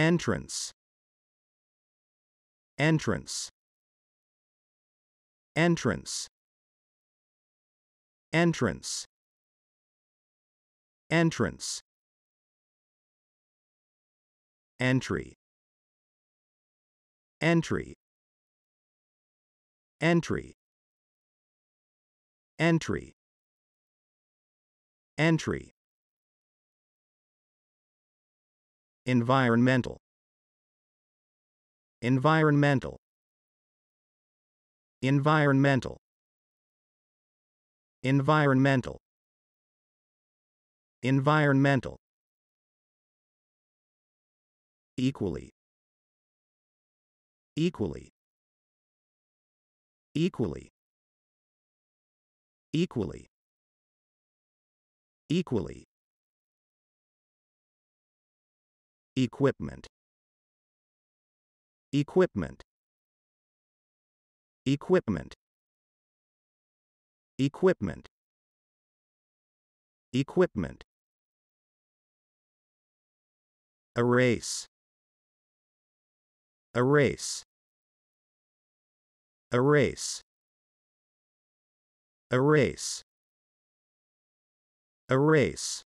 entrance. Entrance. Entrance. Entrance. Entrance. Entry. Entry. Entry. Entry. Entry environmental. Environmental. Environmental. Environmental. Environmental. Equally. Equally. Equally. Equally. Equally equipment. Equipment. Equipment. Equipment. Equipment. Erase erase erase erase erase